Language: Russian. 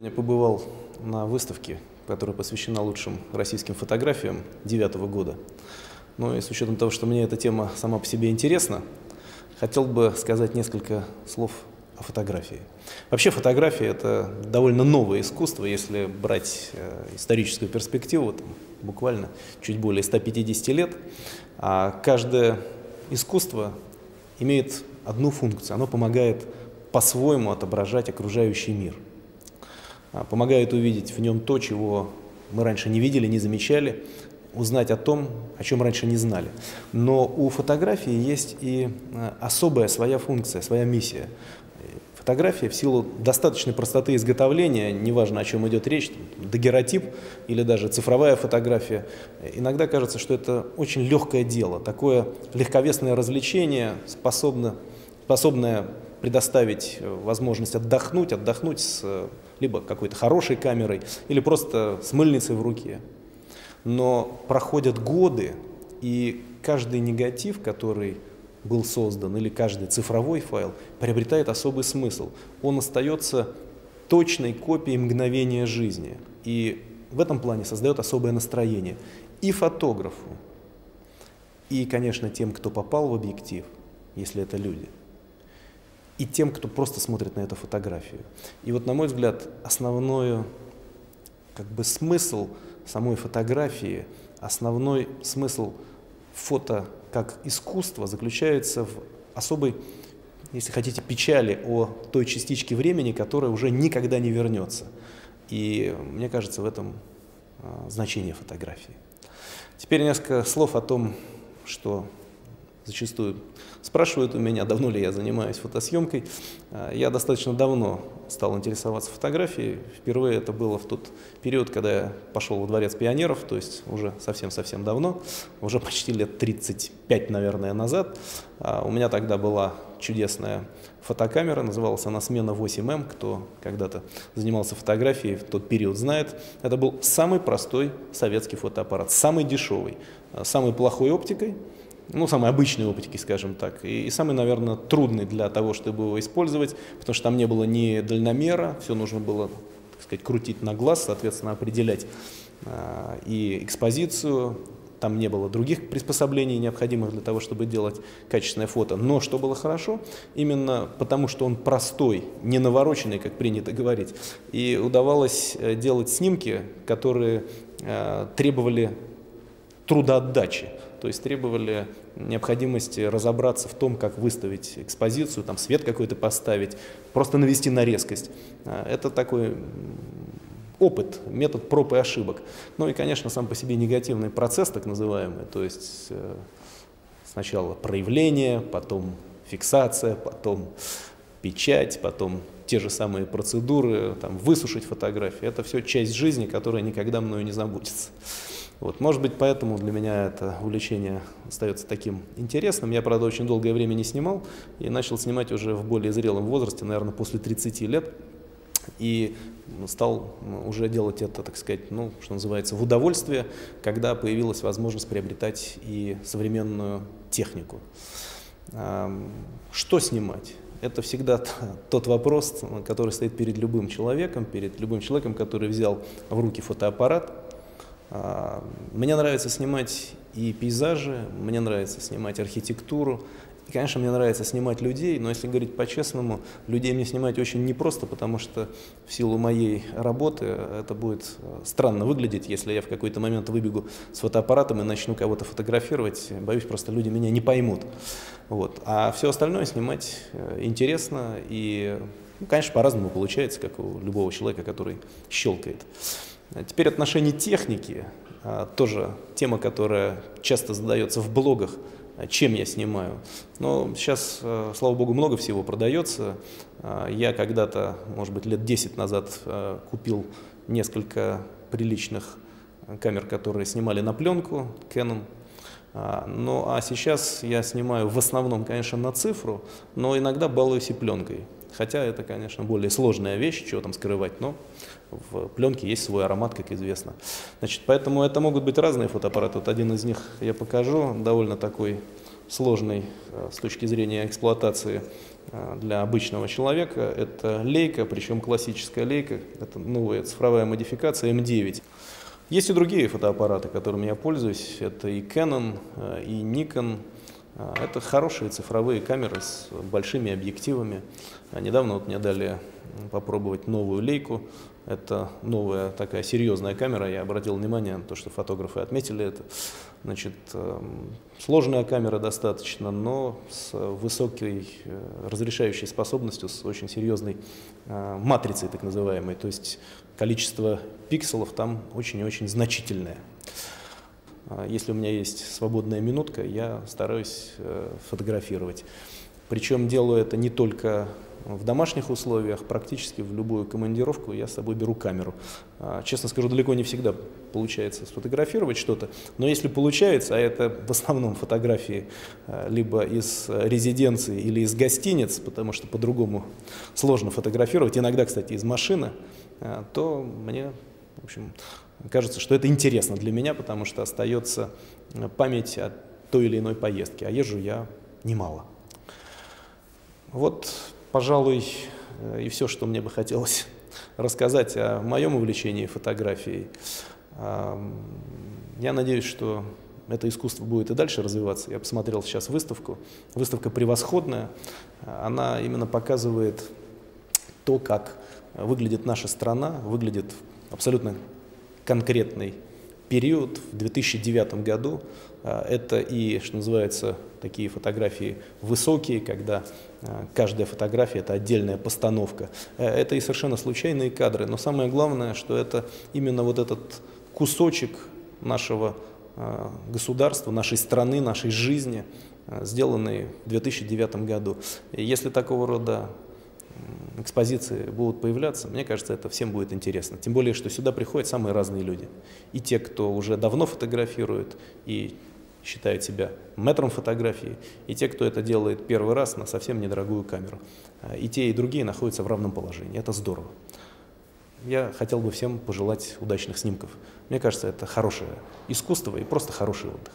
Я побывал на выставке, которая посвящена лучшим российским фотографиям девятого года. Но и с учетом того, что мне эта тема сама по себе интересна, хотел бы сказать несколько слов о фотографии. Вообще фотография – это довольно новое искусство, если брать э, историческую перспективу, там, буквально чуть более 150 лет. А каждое искусство имеет одну функцию – оно помогает по-своему отображать окружающий мир – помогает увидеть в нем то, чего мы раньше не видели, не замечали, узнать о том, о чем раньше не знали. Но у фотографии есть и а, особая своя функция, своя миссия. Фотография в силу достаточной простоты изготовления, неважно о чем идет речь, дагеротип или даже цифровая фотография, иногда кажется, что это очень легкое дело, такое легковесное развлечение, способно, способное предоставить э, возможность отдохнуть, отдохнуть с э, либо какой-то хорошей камерой, или просто с мыльницей в руке. Но проходят годы, и каждый негатив, который был создан, или каждый цифровой файл, приобретает особый смысл. Он остается точной копией мгновения жизни. И в этом плане создает особое настроение и фотографу, и, конечно, тем, кто попал в объектив, если это люди – и тем, кто просто смотрит на эту фотографию. И вот, на мой взгляд, основной как бы, смысл самой фотографии, основной смысл фото как искусства заключается в особой, если хотите, печали о той частичке времени, которая уже никогда не вернется. И мне кажется, в этом а, значение фотографии. Теперь несколько слов о том, что зачастую спрашивают у меня, давно ли я занимаюсь фотосъемкой. А, я достаточно давно стал интересоваться фотографией. Впервые это было в тот период, когда я пошел во дворец пионеров, то есть уже совсем-совсем давно, уже почти лет 35, наверное, назад. А, у меня тогда была чудесная фотокамера, называлась она «Смена 8М». Кто когда-то занимался фотографией в тот период знает. Это был самый простой советский фотоаппарат, самый дешевый, а, самой плохой оптикой, ну, самой обычной оптики, скажем так, и, и самый, наверное, трудный для того, чтобы его использовать, потому что там не было ни дальномера, все нужно было, так сказать, крутить на глаз, соответственно, определять э, и экспозицию, там не было других приспособлений, необходимых для того, чтобы делать качественное фото. Но что было хорошо, именно потому что он простой, не навороченный, как принято говорить, и удавалось э, делать снимки, которые э, требовали трудоотдачи то есть требовали необходимости разобраться в том, как выставить экспозицию, там свет какой-то поставить, просто навести на резкость. А, это такой опыт, метод проб и ошибок. Ну и, конечно, сам по себе негативный процесс, так называемый, то есть э, сначала проявление, потом фиксация, потом печать, потом те же самые процедуры, там, высушить фотографии. Это все часть жизни, которая никогда мною не забудется. Вот, может быть, поэтому для меня это увлечение остается таким интересным. Я, правда, очень долгое время не снимал и начал снимать уже в более зрелом возрасте, наверное, после 30 лет. И стал уже делать это, так сказать, ну, что называется, в удовольствие, когда появилась возможность приобретать и современную технику. Что снимать? Это всегда тот вопрос, который стоит перед любым человеком, перед любым человеком, который взял в руки фотоаппарат, мне нравится снимать и пейзажи, мне нравится снимать архитектуру, и, конечно, мне нравится снимать людей, но если говорить по-честному, людей мне снимать очень непросто, потому что в силу моей работы это будет э, странно выглядеть, если я в какой-то момент выбегу с фотоаппаратом и начну кого-то фотографировать. Боюсь, просто люди меня не поймут. Вот. А все остальное снимать э, интересно и, ну, конечно, по-разному получается, как у любого человека, который щелкает. А теперь отношение техники, а, тоже тема, которая часто задается в блогах, а, чем я снимаю. Но сейчас, слава богу, много всего продается. Я когда-то, может быть, лет 10 назад купил несколько приличных камер, которые снимали на пленку, Canon. Ну а сейчас я снимаю в основном, конечно, на цифру, но иногда балуюсь и пленкой. Хотя это, конечно, более сложная вещь, чего там скрывать, но в пленке есть свой аромат, как известно. Значит, поэтому это могут быть разные фотоаппараты. Вот один из них я покажу, довольно такой сложный э, с точки зрения эксплуатации э, для обычного человека. Это лейка, причем классическая лейка, это новая цифровая модификация М9. Есть и другие фотоаппараты, которыми я пользуюсь. Это и Canon, э, и Nikon. Это хорошие цифровые камеры с большими объективами. Недавно вот мне дали попробовать новую лейку это новая такая серьезная камера. Я обратил внимание на то, что фотографы отметили это. Значит, эм, сложная камера достаточно, но с высокой э, разрешающей способностью, с очень серьезной э, матрицей так называемой. То есть количество пикселов там очень и очень значительное. А если у меня есть свободная минутка, я стараюсь э, фотографировать. Причем делаю это не только в домашних условиях, практически в любую командировку я с собой беру камеру. А, честно скажу, далеко не всегда получается сфотографировать что-то, но если получается, а это в основном фотографии а, либо из резиденции или из гостиниц, потому что по-другому сложно фотографировать, иногда, кстати, из машины, а, то мне, в общем, кажется, что это интересно для меня, потому что остается память о той или иной поездке, а езжу я немало. Вот пожалуй, э, и все, что мне бы хотелось рассказать о моем увлечении фотографией. Я надеюсь, что это искусство будет и дальше развиваться. Я посмотрел сейчас выставку. Выставка превосходная. Она именно показывает то, как выглядит наша страна, выглядит абсолютно конкретный период в 2009 году. А, это и, что называется, такие фотографии высокие, когда а, каждая фотография – это отдельная постановка. Э, это и совершенно случайные кадры, но самое главное, что это именно вот этот кусочек нашего а, государства, нашей страны, нашей жизни, сделанный в 2009 году. Если такого рода экспозиции будут появляться, мне кажется, это всем будет интересно. Тем более, что сюда приходят самые разные люди. И те, кто уже давно фотографирует и считают себя метром фотографии, и те, кто это делает первый раз на совсем недорогую камеру. И те, и другие находятся в равном положении. Это здорово. Я хотел бы всем пожелать удачных снимков. Мне кажется, это хорошее искусство и просто хороший отдых.